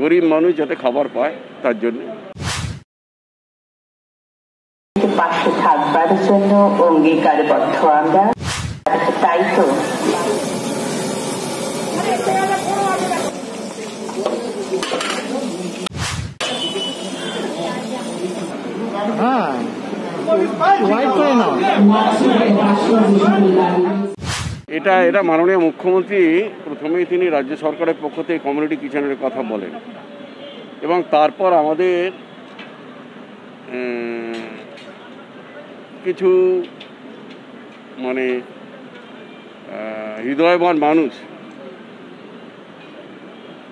গরিব মানুষ যাতে খাবার পায় তার জন্য। পাশে থাকবার জন্য অঙ্গীকারবদ্ধ আমরা। তাই তো। হ্যাঁ হোয়াইট করে নাও এটা এটা মাননীয় মুখ্যমন্ত্রী প্রথমেই তিনি রাজ্য সরকারের পক্ষ থেকে কমিউনিটি কিচেনের কথা বলেন। এবং তারপর আমাদের কিছু মানে হৃদয়বান মানুষ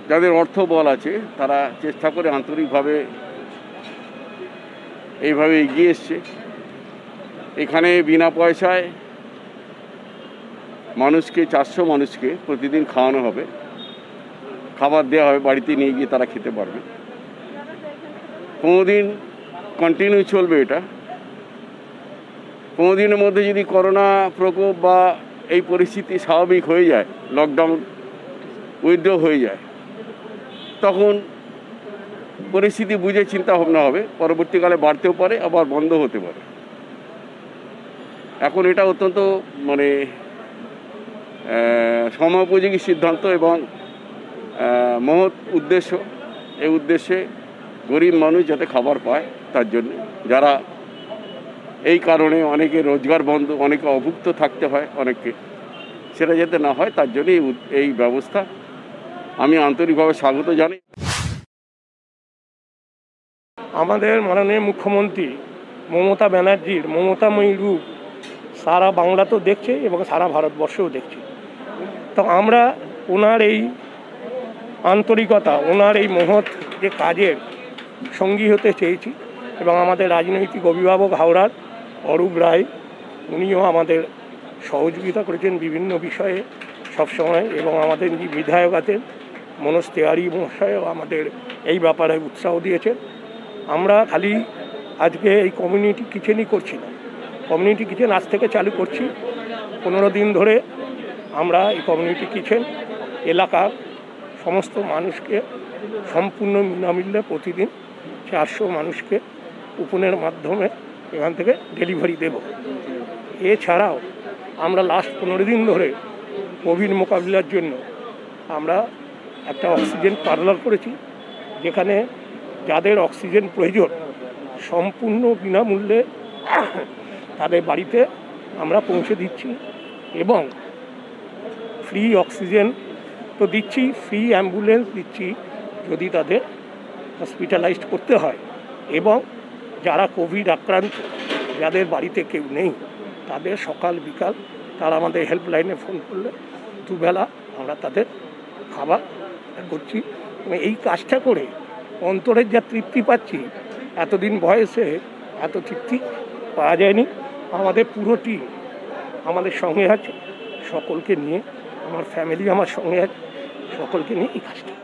যাদের অর্থ বল আছে, তারা চেষ্টা করে আন্তরিকভাবে এইভাবে এগিয়ে এসছে। এখানে বিনা পয়সায় মানুষকে, চারশো মানুষকে প্রতিদিন খাওয়ানো হবে। খাবার দেওয়া হবে, বাড়িতে নিয়ে গিয়ে তারা খেতে পারবে। কোনোদিন কন্টিনিউ চলবে এটা। কোনো দিনের মধ্যে যদি করোনা প্রকোপ বা এই পরিস্থিতি স্বাভাবিক হয়ে যায় লকডাউন উইথড্র হয়ে যায়, তখন পরিস্থিতি বুঝে চিন্তা ভাবনা হবে, পরবর্তীকালে বাড়তেও পারে, আবার বন্ধ হতে পারে। এখন এটা অত্যন্ত মানে সময়োপযোগী সিদ্ধান্ত এবং মহৎ উদ্দেশ্য, এই উদ্দেশ্যে গরিব মানুষ যাতে খাবার পায় তার জন্য। যারা এই কারণে অনেকে রোজগার বন্ধ, অনেকে অভুক্ত থাকতে হয় অনেককে। সেটা যাতে না হয় তার জন্য এই ব্যবস্থা। আমি আন্তরিকভাবে স্বাগত জানাই। আমাদের মাননীয় মুখ্যমন্ত্রী মমতা ব্যানার্জির, মমতাময়ী রূপ সারা বাংলা তো দেখছে এবং সারা ভারতবর্ষও দেখছে। তো আমরা ওনার এই আন্তরিকতা ওনার এই মহৎ যে কাজের সঙ্গী হতে চেয়েছি এবং আমাদের রাজনৈতিক অভিভাবক হাওড়ার অরূপ রায়, উনিও আমাদের সহযোগিতা করেছেন বিভিন্ন বিষয়ে সবসময় এবং আমাদের যে বিধায়ক আছেন, মনোজ তেওয়ারি মহাশয়ও আমাদের এই ব্যাপারে উৎসাহ দিয়েছেন। আমরা খালি আজকে এই কমিউনিটি কিচেনই করছি না। কমিউনিটি কিচেন আজ থেকে চালু করছি। পনেরো দিন ধরে আমরা এই কমিউনিটি কিচেন, এলাকার সমস্ত মানুষকে সম্পূর্ণ বিনামূল্যে প্রতিদিন চারশো মানুষকে কুপনের মাধ্যমে এখান থেকে ডেলিভারি দেব। এছাড়াও আমরা লাস্ট পনেরো দিন ধরে কোভিড মোকাবিলার জন্য আমরা একটা অক্সিজেন পার্লার করেছি, যেখানে যাদের অক্সিজেন প্রয়োজন সম্পূর্ণ বিনামূল্যে তাদের বাড়িতে আমরা পৌঁছে দিচ্ছি এবং ফ্রি অক্সিজেন তো দিচ্ছি, ফ্রি অ্যাম্বুলেন্স দিচ্ছি যদি তাদের হসপিটালাইজড করতে হয়। এবং যারা কোভিড আক্রান্ত, যাদের বাড়িতে কেউ নেই, তাদের সকাল, বিকাল তারা আমাদের হেল্পলাইনে ফোন করলে দুবেলা আমরা তাদের খাবার করছি। এই কাজটা করে অন্তরের যা তৃপ্তি পাচ্ছি, এতদিন বয়সে এত তৃপ্তি পাওয়া যায়নি। আমাদের পুরো টিম আমাদের সঙ্গে আছে, সকলকে নিয়ে আমার ফ্যামিলি আমার সঙ্গে সকলকে নিয়ে এই কাজটা।